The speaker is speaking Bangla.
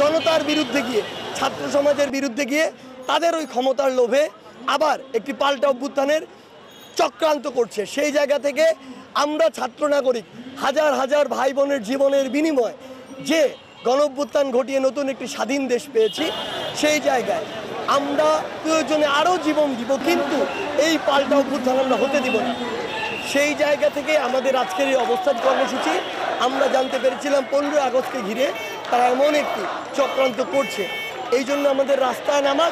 জনতার বিরুদ্ধে গিয়ে, ছাত্র সমাজের বিরুদ্ধে গিয়ে তাদের ওই ক্ষমতার লোভে আবার একটি পাল্টা অভ্যুত্থানের চক্রান্ত করছে। সেই জায়গা থেকে আমরা ছাত্র নাগরিক, হাজার হাজার ভাই বোনের জীবনের বিনিময় যে গণঅভ্যুত্থান ঘটিয়ে নতুন একটি স্বাধীন দেশ পেয়েছি, সেই জায়গায় আমরা প্রয়োজনে আরও জীবন দিব, কিন্তু এই পাল্টা অভ্যুত্থান আমরা হতে দিব না। সেই জায়গা থেকে আমাদের আজকের এই অবস্থান কর্মসূচি, আমরা জানতে পেরেছিলাম পনেরোই আগস্টকে ঘিরে তারা এমন একটি চক্রান্ত করছে। এই জন্য আমাদের রাস্তায় নামা